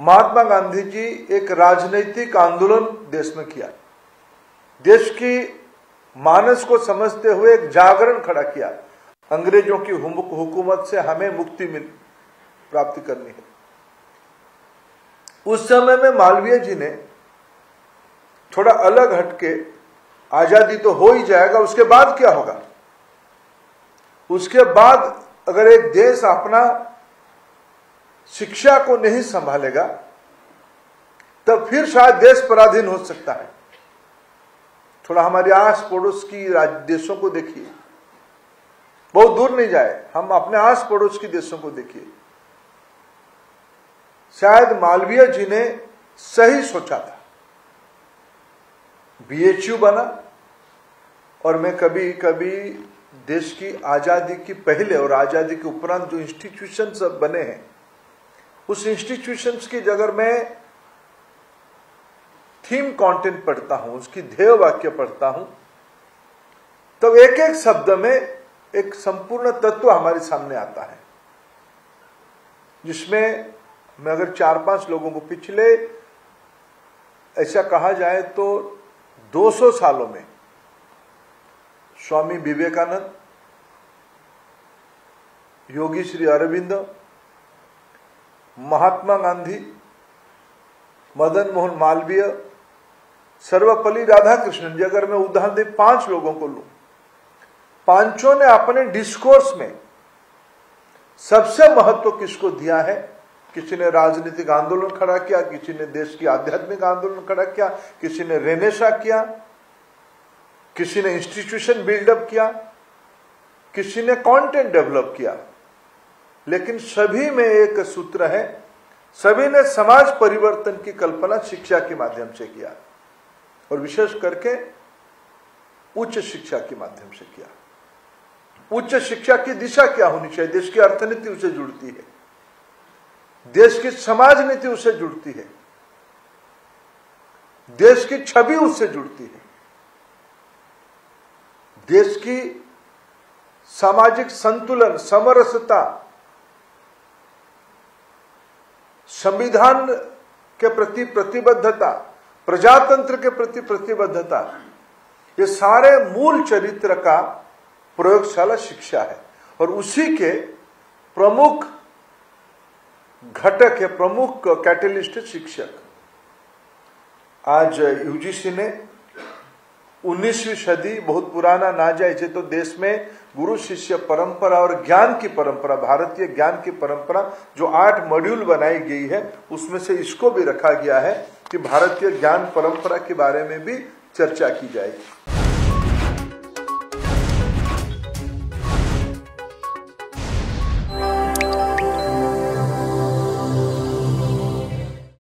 महात्मा गांधी जी एक राजनीतिक आंदोलन देश में किया। देश की मानस को समझते हुए एक जागरण खड़ा किया। अंग्रेज़ों की हुकूमत से हमें मुक्ति मिल, प्राप्ति करनी है। उस समय में मालवीय जी ने थोड़ा अलग हटके, आज़ादी तो हो ही जाएगा, उसके बाद क्या होगा? उसके बाद अगर एक देश अपना शिक्षा को नहीं संभालेगा, तब फिर शायद देश पराधीन हो सकता है। थोड़ा हमारे आस पड़ोस की देशों को देखिए। बहुत दूर नहीं जाए, हम अपने आस पड़ोस की देशों को देखिए। शायद मालवीय जी ने सही सोचा था। बीएचयू बना, और मैं कभी कभी देश की आज़ादी की पहले और आज़ादी के उपरांत जो इंस्टीट्यूशन सब बने हैं उस इंस्टीट्यूशंस की जगह मैं थीम कंटेंट पढ़ता हूँ, उसकी ध्येय वाक्य पढ़ता हूँ, तब एक एक शब्द में एक संपूर्ण तत्व हमारे सामने आता है, जिसमें मैं अगर चार पाँच लोगों को पिछले ऐसा कहा जाए तो 200 सालों में स्वामी विवेकानंद, योगी श्री अरविंद महात्मा गांधी, मदन मोहन मालवीय, सर्वपल्ली राधाकृष्णन, जी अगर मैं उदाहरण दे पाँच लोगों को लू, पाँचों ने अपने डिस्कोर्स में सबसे महत्व किसको दिया है? किसी ने राजनीतिक आंदोलन खड़ा किया, किसी ने देश की आध्यात्मिक आंदोलन खड़ा किया, किसी ने रेनेशा किया, किसी ने इंस्टीट्यूशन बिल्डअप किया, किसी ने कंटेंट डेवलप किया। लेकिन सभी में एक सूत्र है। सभी ने समाज परिवर्तन की कल्पना शिक्षा के माध्यम से किया और विशेष करके उच्च शिक्षा के माध्यम से किया। उच्च शिक्षा की दिशा क्या होनी चाहिए? देश की अर्थनीति उसे जुड़ती है। देश की समाज नीति उसे जुड़ती है। देश की छवि उससे जुड़ती है। देश की सामाजिक संतुलन, समरसता संविधान के प्रति प्रतिबद्धता, प्रजातंत्र के प्रति प्रतिबद्धता, ये सारे मूल चरित्र का प्रयोगशाला शिक्षा है। और उसी के प्रमुख घटक है, प्रमुख कैटलिस्ट शिक्षक। आज यूजीसी ने 19वीं सदी बहुत पुराना ना जाए तो देश में गुरु शिष्य परंपरा और ज्ञान की परंपरा, भारतीय ज्ञान की परंपरा जो आठ मॉड्यूल बनाई गई है, उसमें से इसको भी रखा गया है कि भारतीय ज्ञान परंपरा के बारे में भी चर्चा की जाएगी।